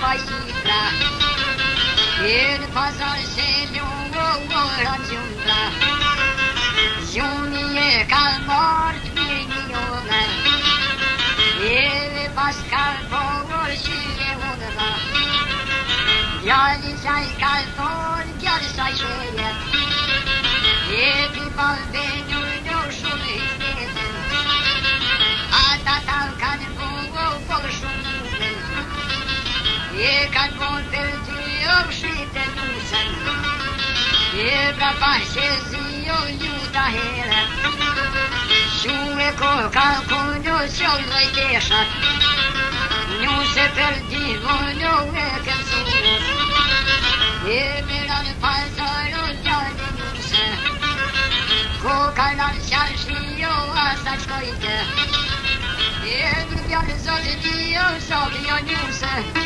빠신다 일 파산시 누구를 안준다 중미의 갈머리 미니용은 일 파스칼 보고 시에 오느라 열이 사이 갈돈 열이 사이 쉐예 예비 발베 Njus e përdi o shqipt e njusën E pra pashë e zi o gjuta herë Shumë e koka kënë o shumë dhe i keshët Njus e përdi o njohë e kënë surë E mirë në pazar o gjarë dhe njusën Koka nartë qarë shmi o asat shkojtë E drubjarë zotë një o sobë jo njusën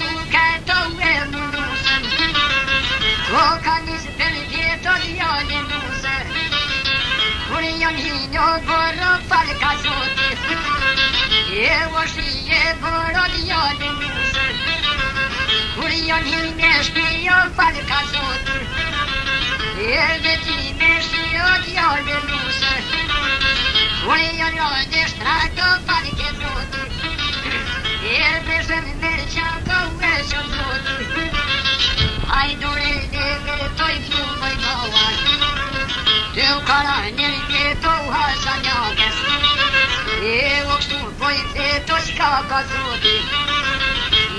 Unioninho goro falka suti Ye woshi ye goro diyo denus Unioninho shkiyo falka suti Ye veti meshiyo diyo denus Unioninho destrato falke suti Ye beshen merchan Du kan ane një të u hasa një kës E u kështu poj të shka ka zoti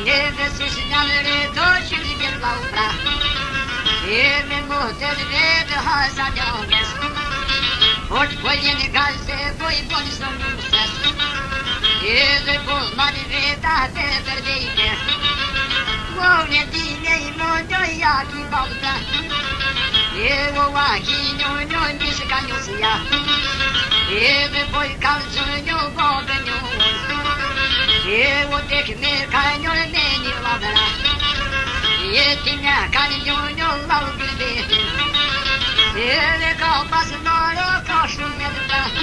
Një dhe së shë një në që një një pa u pra E me më të të të sa hasa një kës O të poj një një gaj se poj të po një së më mësës E dhe po ma një dhe të të të të të të të të të të të të 耶和华喜牛牛，你是干牛子呀？耶不会看猪牛，我的牛。耶我得给你看牛的美女老的啦。耶今天看你牛牛老的的。耶那个巴斯那罗高是面子的。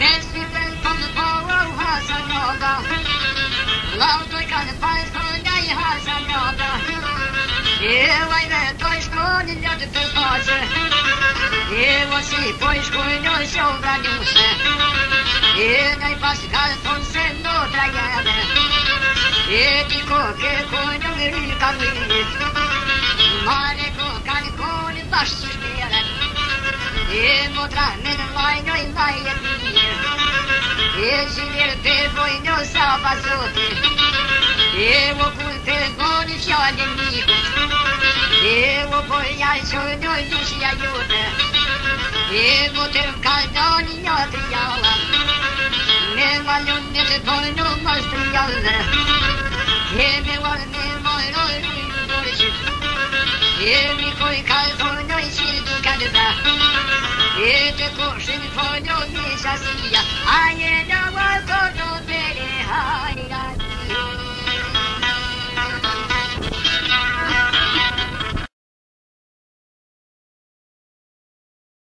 Ne sütten tanı power hasan yoga Lau doy kan faz konya hasan yoga Eva pode, tu assim, pode. E você, pois, conhece o Brasil. E daí o casa, tô sendo traiada. E de qualquer coisa, eu me caminho. Mare com carne, com embaixo suspira. E mostrar, menino, lá e não e lá e aqui. E se perder, foi meu salvação. E eu ocultei, vou deixar inimigo. 耶，我不愿小鸟东西也有的，耶，我正看到你要的要了，耶，我有那些朋友没得了，耶，我有那些朋友没东西，耶，我看到鸟一切都看的到，耶，这狗屎的鸟你小心呀，哎呀，我狗都。